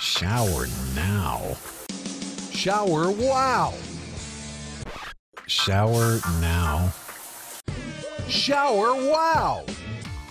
Shower now. Shower wow. Shower now. Shower wow.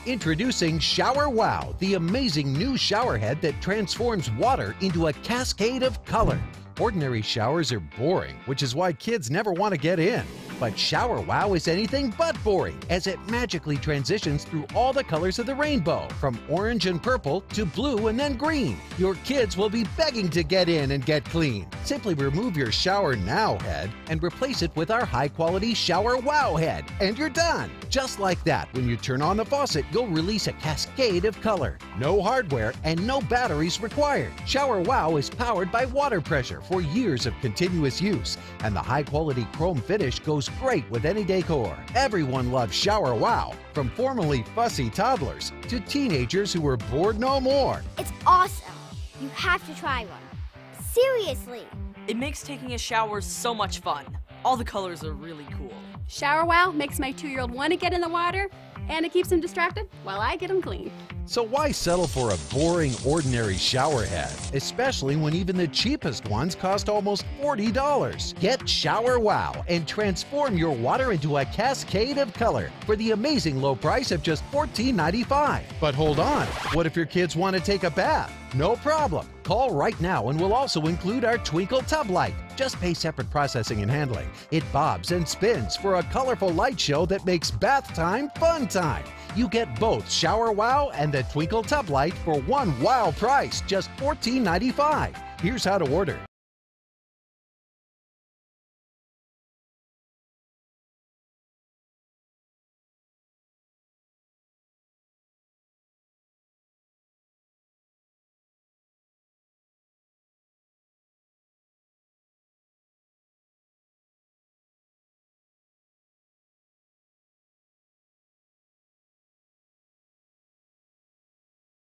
Introducing Shower Wow, the amazing new shower head that transforms water into a cascade of color. Ordinary showers are boring, which is why kids never want to get in. But Shower Wow is anything but boring, as it magically transitions through all the colors of the rainbow, from orange and purple to blue and then green. Your kids will be begging to get in and get clean. Simply remove your Shower Now head and replace it with our high quality Shower Wow head, and you're done. Just like that, when you turn on the faucet, you'll release a cascade of color. No hardware and no batteries required. Shower Wow is powered by water pressure for years of continuous use, and the high quality chrome finish goes great with any decor. Everyone loves Shower Wow, from formerly fussy toddlers to teenagers who were bored no more. It's awesome. You have to try one. Seriously. It makes taking a shower so much fun. All the colors are really cool. Shower Wow makes my two year old want to get in the water, and it keeps him distracted while I get him clean. So why settle for a boring, ordinary shower head, especially when even the cheapest ones cost almost $40? Get Shower Wow and transform your water into a cascade of color for the amazing low price of just $14.95. But hold on, what if your kids want to take a bath? No problem. Call right now and we'll also include our Twinkle Tub Light. Just pay separate processing and handling. It bobs and spins for a colorful light show that makes bath time fun time. You get both Shower Wow and the Twinkle Tub Light for one wow price, just $14.95. Here's how to order.